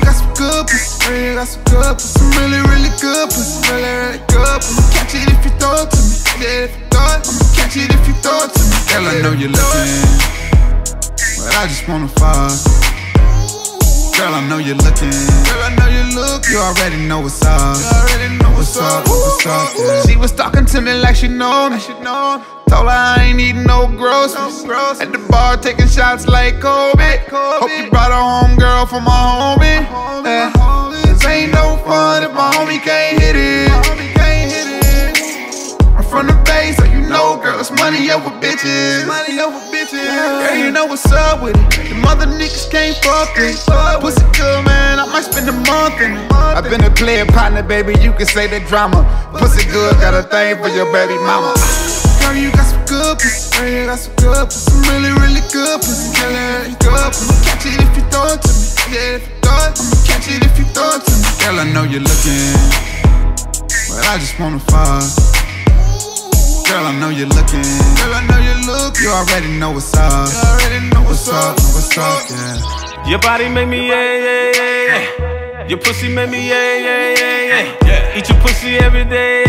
got some good pussy, some good pussy. really, really good pussy, really, really good pussy. Catch it if you throw it to me, yeah, if you throw it, I'ma catch it if you throw it to me. Girl, I know you're looking, but I just wanna fuck. Girl, I know you're looking. Girl, I know you're looking. You already know what's up. You already know what's, up. What's up? Yeah. She was talking to me like she know me. She know me. Told her I ain't eating no groceries. No At the bar taking shots like Kobe. Hope you brought a home girl for my homie. Money over bitches. Money over bitches. Girl, you know what's up with it. The mother niggas can't fuck it. Pussy good, man, I might spend a month in it. I've been a player partner, baby, you can say the drama. Pussy good, got a thing for your baby mama. Girl, you got some good pussy. Girl, you got some good pussy. Some really, really good pussy. Girl, really good pussy. Catch it if you throw it to me. Yeah, if you throw it, I'ma catch it if you throw it to me. Girl, I know you're looking, but I just wanna fuck. Girl, I know you're looking. Girl, I know you're looking. You already know what's up. You already know what's, up. What's up? Yeah. Your body make me yeah yeah yeah yeah. Your pussy make me yeah yeah yeah yeah. Eat your pussy every day.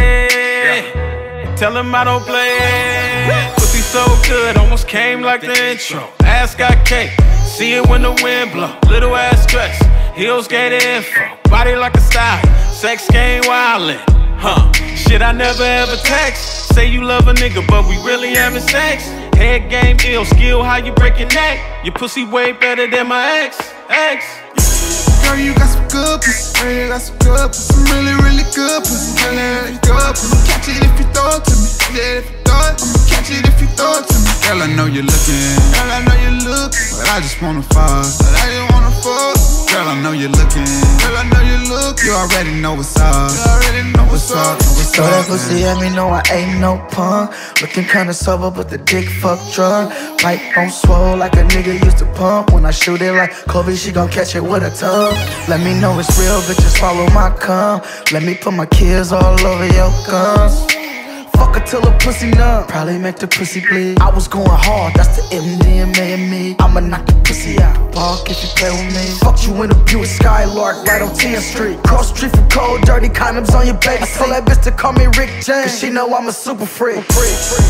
Tell him I don't play. Pussy so good, almost came like the intro. Ass got cake, see it when the wind blow. Little ass dress, heels gave the info. Body like a style, sex game wildin'. Huh? Shit I never ever text. Say you love a nigga, but we really having sex. Head game ill, skill how you break your neck. Your pussy way better than my ex. Ex. Girl, you got some good pussy. Girl, you got some good pussy. Really, really good pussy. Girl, really good pussy. Catch it if you throw it to me. Yeah, if you throw it, I'ma catch it if you throw it to me. Girl, I know you're looking. Girl, I know you're looking. But I just wanna fuck. But I just wanna fuck. Girl, I know you're looking. Girl, I know you're looking. You already know what's up. You already know what's, up. What's Throw up? that pussy at me, know I ain't no punk. Looking kinda sober, but the dick fuck drunk. Pipe on swole like a nigga used to pump. When I shoot it like Kobe, she gon' catch it with a tongue. Let me know it's real, bitches follow my cum. Let me put my kids all over your guns. Fuck her till her pussy numb. Probably make the pussy bleed. I was going hard, that's the MDMA in me. I'ma knock the pussy out. Bark if you play with me. Fuck you in a Buick Skylark right on 10th Street. Cross street for cold, dirty condoms on your baby. I told that bitch to call me Rick James. Cause she know I'm a super freak.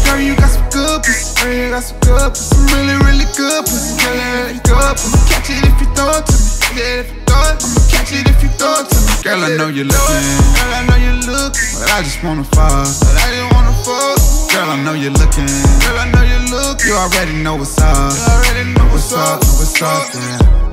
Girl, you got some good pussy. Girl, you got some good pussy. Some really, really good pussy. Girl, really good pussy. Catch it if you throw it to me. Yeah, if you throw it, I'ma catch it if you throw it to me. Girl, I know you're looking. Girl, I know you're looking. But I just wanna fuck. You're looking. Girl, I know you're looking. You already know what's up. You already know what's, up. What's up? Yeah.